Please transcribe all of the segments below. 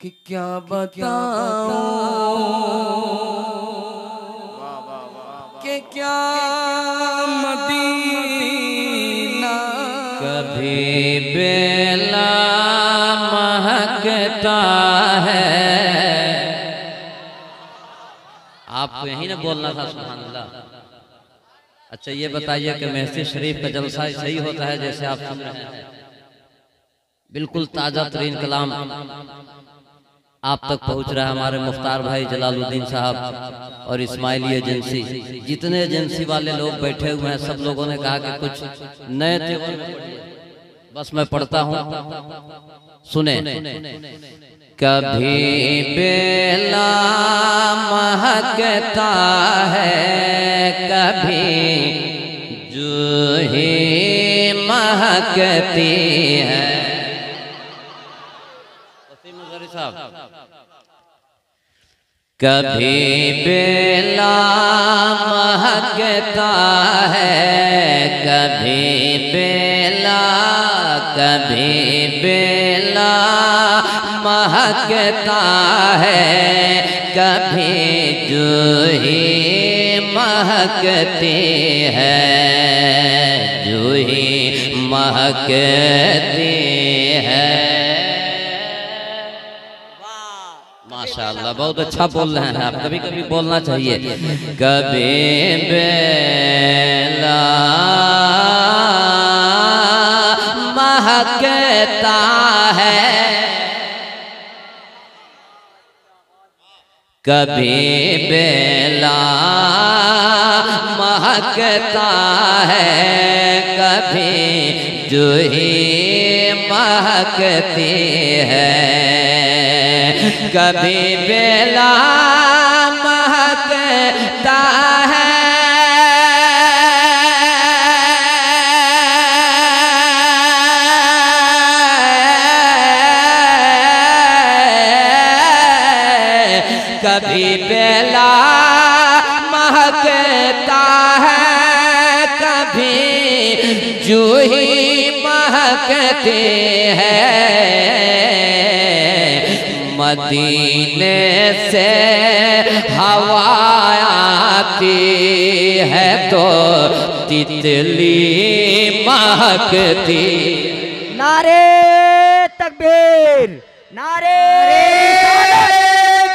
कि क्या बताऊँ? कि क्या मदीना कभी बेला महकता है? आपको यही ना बोलना था सुभान अल्लाह अच्छा ये बताइए कि महसी शरीफ का जलसा सही होता है जैसे आप सुन रहे हैं? बिल्कुल ताज़ा तरीन कलाम आप तक पहुँच रहा है हमारे मुख्तार भाई जलालुद्दीन साहब और इस्माइली एजेंसी। जितने एजेंसी वाले लोग बैठे हुए हैं सब लोगों ने कहा कि कुछ नए। बस मैं पढ़ता हूँ। सुने। कभी बेला महकता है कभी जूही महकती है। कभी बेला महकता है, कभी बेला कभी बेला महकता है, कभी जूही महकती है जूही महकती है। माशाल्लाह बहुत अच्छा बोल रहे हैं आप, कभी कभी बोलना चाहिए। कभी बेला महकता है। कभी बेला महकता है, कभी जूही महकती है। कभी बेला महकता है कभी बेला महकता है कभी जूही महकते हैं। मदीने से हवा आती है तो तितली महकती। नारे तकबीर नारे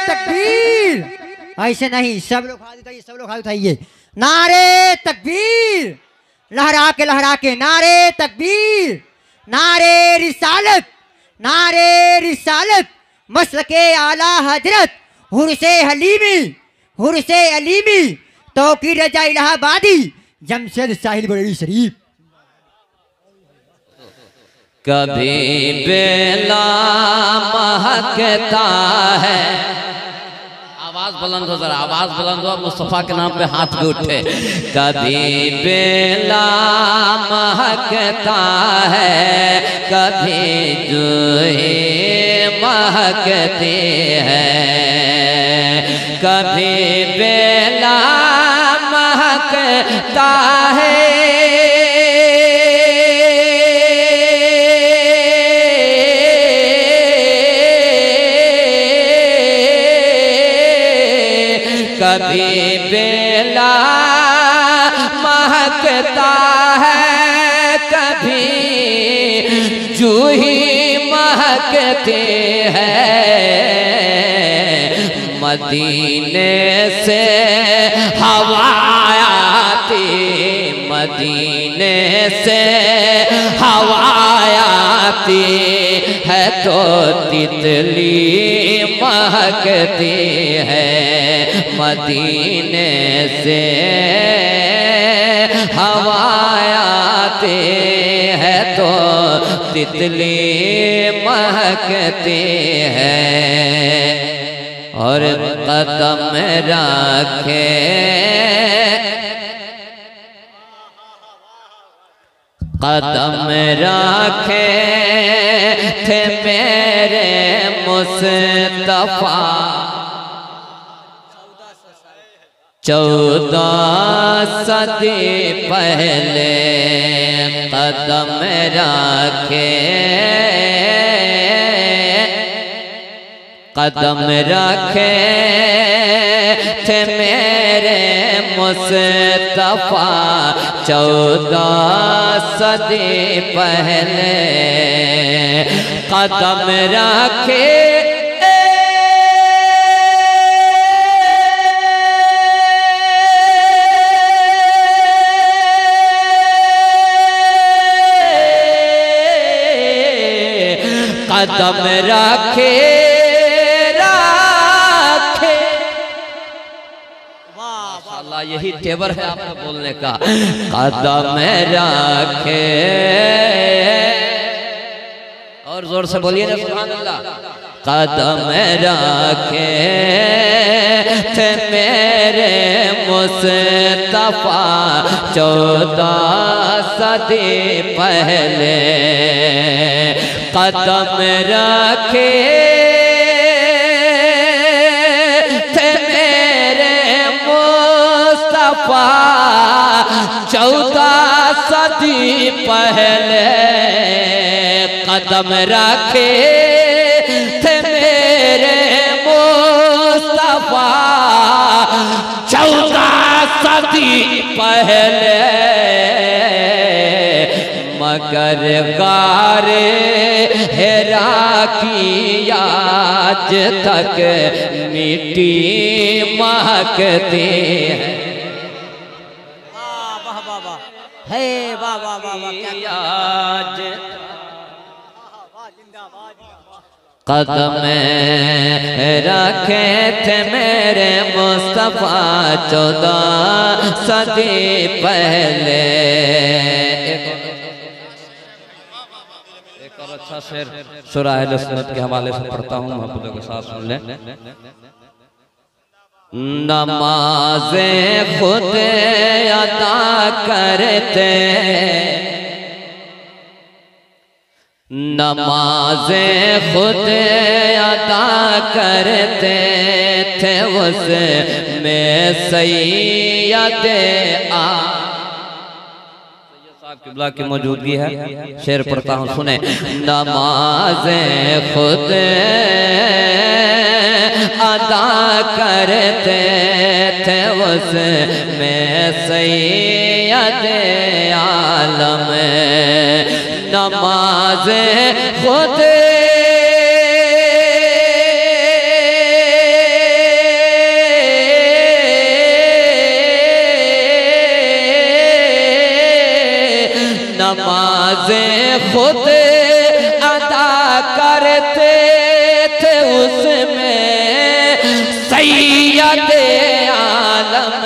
तकबीर। ऐसे नहीं, सब लोग हाथ उठाइए सब लोग हाथ उठाइए नारे तकबीर लहरा के लहरा के नारे तकबीर। नारे रिसालत नारे रिसालत। मसलके आला हज़रत, हुरसे हलीमी, हुरसे अलीमी, तौकीर रजा इलाहाबादी, जमशेद साहिल बरेली शरीफ। कभी बेला महकता है। आवाज़ बुलंद हो जरा, आवाज़ बुलंद हो, मुस्तफ़ा के नाम पे हाथ भी उठे। कभी बेला महकता है, कभी जूही महकती है। कभी बेला महकता है। कभी बेला महकता है। कभी जूही महकते हैं। मदीने से हवा आती, मदीने से हवा आती है तो तितली महकती है। मदीने से हवा आती है तो तितली महकती हैं और कदम रखे। कदम रखे थे मेरे मुस्तफ़ा। चौदह सदी पहले कदम रखे। कदम रखे थे मेरे मुस्तफ़ा। चौदह सदी पहले कदम रखे कदम रखे यही तेवर है आपका बोलने का। कदम रखे। और ज़ोर से बोलिए ना सुभान अल्लाह कदम रखे थे मेरे मुस्तफ़ा चौदह सदी पहले। कदम रखे मुस्तफ़ा चौदह सदी पहले कदम रखे थे मेरे मुस्तफ़ा। चौदह सदी पहले मगर गारे हेरा की आज तक मिट्टी महकती है। आज कदम रखे थे मेरे मुस्तफ़ा चौदह सदी पहले। एक और अच्छा शेर सुन्नत के हवाले से पढ़ता हूँ आप लोगों के साथ सुन लें। नमाजे खुद अदा करते। नमाजे खुद अदा करते थे उस में सैयद आ किबला की मौजूदगी है। शेर पढ़ता हूँ सुने। नमाज़ खुद अदा करते थे उस में सैयद आलम। नमाज़ खुद नमाज़ खुद अदा करते थे उसमें। सैयद आलम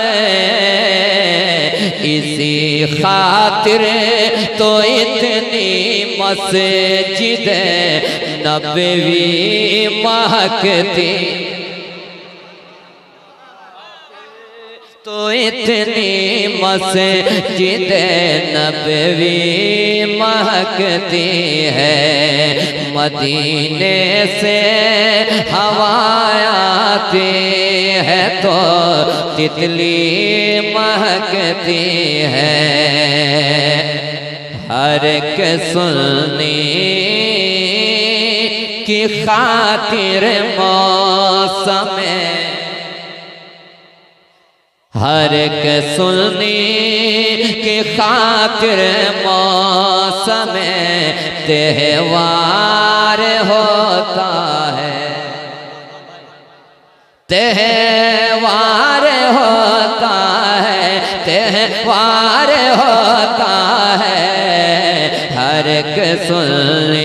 इसी खातिर तो इतनी मस्जिद नबवी महकती इतनी मस्जिद नबवी महकती है। मदीने से हवा आती है तो तितली महकती है। हर एक सुननी की खातिर मौसम हर एक सुननी के खातिर मौसम त्यौहार होता है। त्यौहार होता है, त्योहार होता है। हर एक सुनने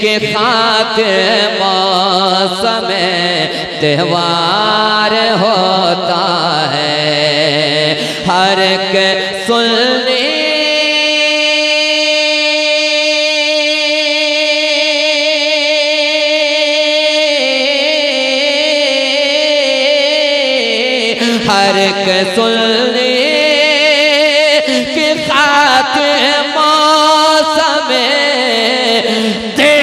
के खातिर मौसम त्यौहार होता है। हर एक सुनने हर एक सुनने के खातिर मौसम त्योहार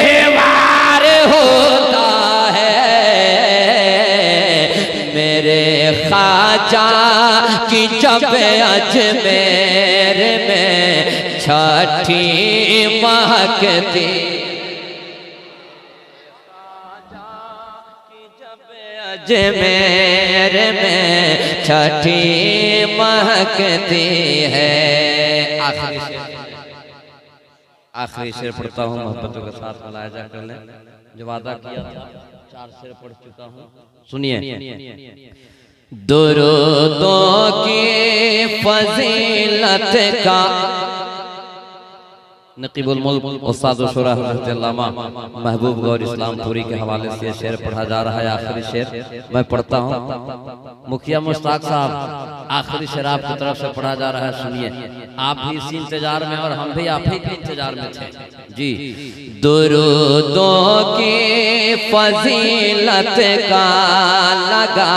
खाजा की जब अजमेर में छठी महकती। अजमेर में छठी महकती है। आखिरी आखिरी शेर पढ़ता हूँ, मोहब्बतों के साथ कर लें। जो वादा किया था, चार शेर पढ़ चुका हूँ। सुनिए। दुरुदों की फजीलत का नकीबुल महबूब गौर इस्लामपुरी के हवाले से शेर पढ़ा जा रहा है, आखिरी शेर। मैं पढ़ता हूँ। मुखिया मुश्ताक साहब, आखिरी शेर आपकी तरफ़ से पढ़ा जा रहा है, सुनिए। आप भी इसी इंतज़ार में और हम भी आप ही के इंतज़ार में थे। जी। दुरुदों की फजीलत का लगा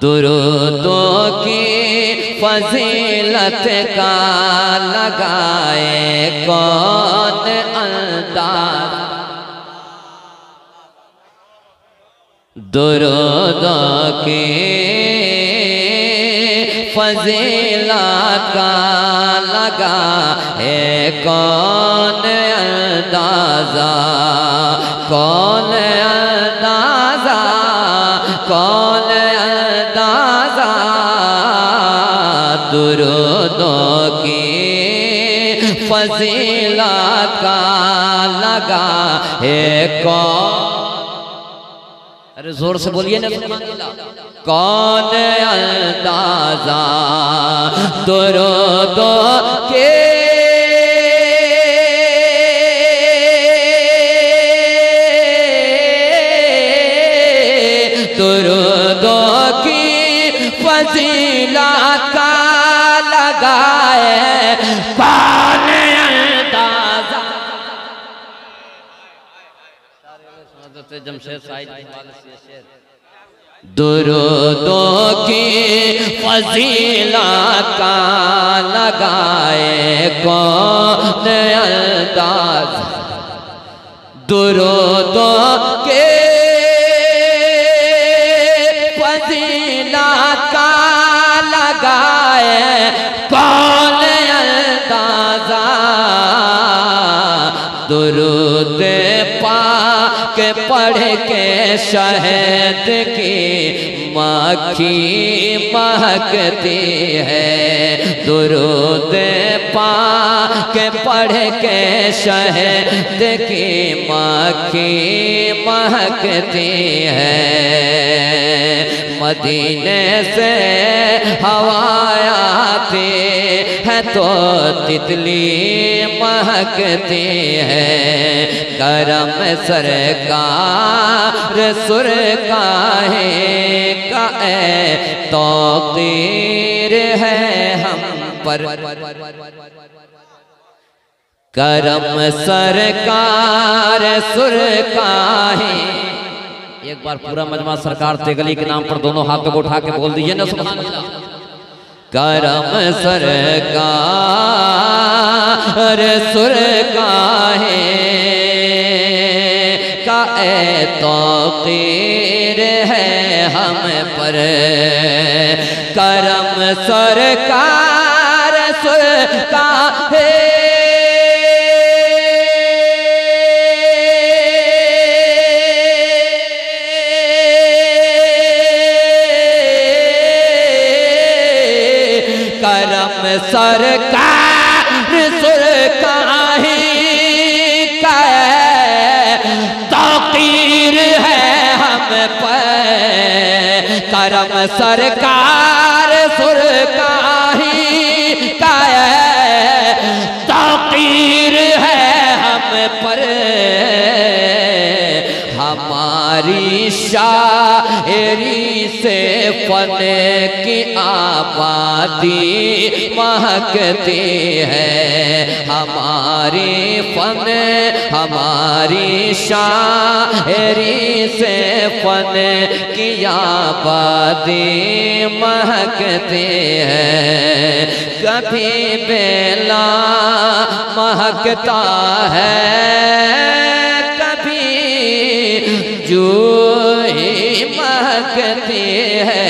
दुरुदों की फजीलत का लगाए कौन अंदाज? दुरुदों की फजीलत का लगा है कौन अंदाज़ा? कौन फजीला का लगा है कौन? अरे ज़ोर से बोलिए ना कौन अंदाज़ा? दुरुदों के जमशेद साहिब दुरुदों की फजीला का लगाए कौन अंदाज? दुरुदों के फजीला का लगाए कौन अंदाज़ा? दुरुद पा के पढ़ के शहद की माखी महकती है दुरुद पा के पढ़ के शहद की मक्खी महकती है। मदीने से हवा आती है तो तितली महकती है। करम सरकार सुर काहे का तो तीर है हम पर। करम सरकार, सुर काहे। एक बार पूरा मजमा सरकार तेगली के नाम पर दोनों हाथों को उठा के बोल दीजिए ना अल्लाह। करम सरकार, सुर का ए तो तीर है हम पर। करम सरकार सुर काहे करम सरकार सुर काहे का तकीर है हम पर। करम सरकार सुर पर हमारी शायरी से फन की आबादी महकती है। हमारी फन, हमारी शायरी से फन की आबादी महकती है। कभी बेला महकता है, कभी जो महकती है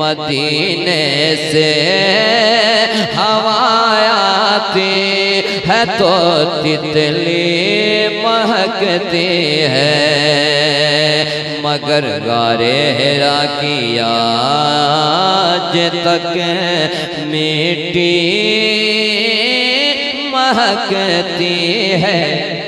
मदीने से। हवा आती है तो तितली महकती है। मगर गारे हेरा किया आज तक मिट्टी महकती है।